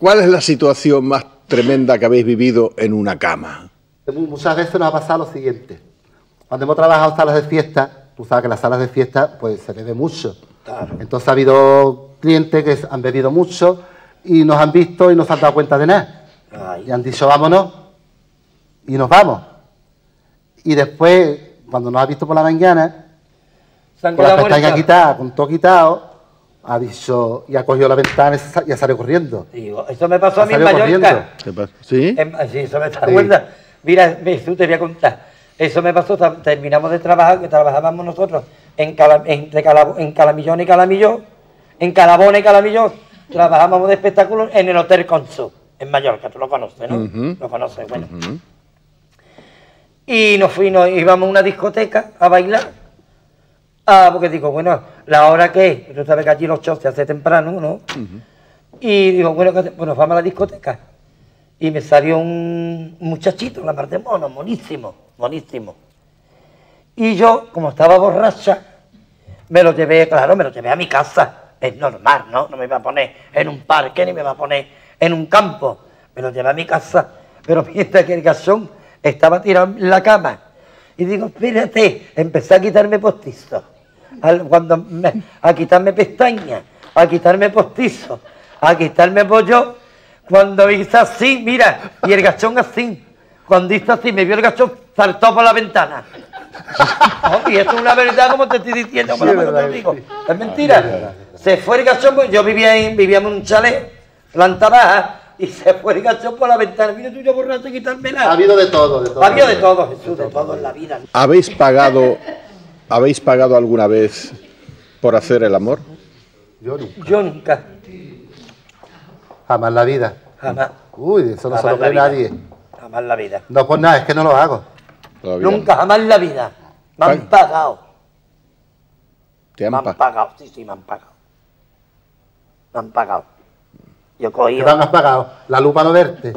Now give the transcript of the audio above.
¿Cuál es la situación más tremenda que habéis vivido en una cama? Muchas veces nos ha pasado lo siguiente. Cuando hemos trabajado en salas de fiesta, tú sabes que en las salas de fiesta pues se bebe mucho. Entonces ha habido clientes que han bebido mucho y nos han visto y no se han dado cuenta de nada. Y han dicho vámonos y nos vamos. Y después, cuando nos ha visto por la mañana, con las pestañas quitadas, con todo quitado, ha dicho y ha cogido la ventana y ha salido corriendo. eso me pasó a mí en Mallorca. ¿Qué pasa? ¿Sí? sí, eso me está Mira, tú te voy a contar. Eso me pasó, terminamos de trabajar, que trabajábamos nosotros en, entre en Calamillón y Calamillón, en Calabona y Calamillón, trabajábamos de espectáculos en el Hotel Conso, en Mallorca, tú lo conoces, ¿no? Lo conoces, bueno. Y nos fuimos, íbamos a una discoteca a bailar. Ah, porque digo, bueno, la hora que es, tú sabes que allí los shows se hace temprano, ¿no? Y digo, bueno, bueno, vamos a la discoteca. Y me salió un muchachito, la parte mono, monísimo, monísimo. Y yo, como estaba borracha, me lo llevé, claro, me lo llevé a mi casa. Es normal, ¿no? No me iba a poner en un parque ni me iba a poner en un campo. Me lo llevé a mi casa. Pero mientras que el gasón estaba tirado en la cama. Y digo, espérate, empecé a quitarme cuando a quitarme pestañas, a quitarme postizo, a quitarme pollo. Cuando hice así, mira, y el gachón así. Cuando hice así, me vio el gachón, saltó por la ventana. y esto es una verdad como te estoy diciendo, sí, es, digo. es mentira. Se fue el gachón, pues yo vivía en, vivíamos en un chalet, planta baja, y se fue el gachón por la ventana. Mira tú, yo borracho y quitármela. Ha habido de todo, de todo. Ha habido de todo, Jesús, de todo en la vida. ¿Habéis pagado, ¿habéis pagado alguna vez por hacer el amor? Yo nunca. Yo nunca. Jamás la vida. Jamás. Uy, eso no se lo cree nadie. Jamás la vida. No, pues nada, es que no lo hago. Nunca, jamás la vida. Me han pagado. ¿Te han, me han pagado? Sí, sí, me han pagado. Me han pagado. Yo cogí. ¿Qué te han pagado? La lupa no verte.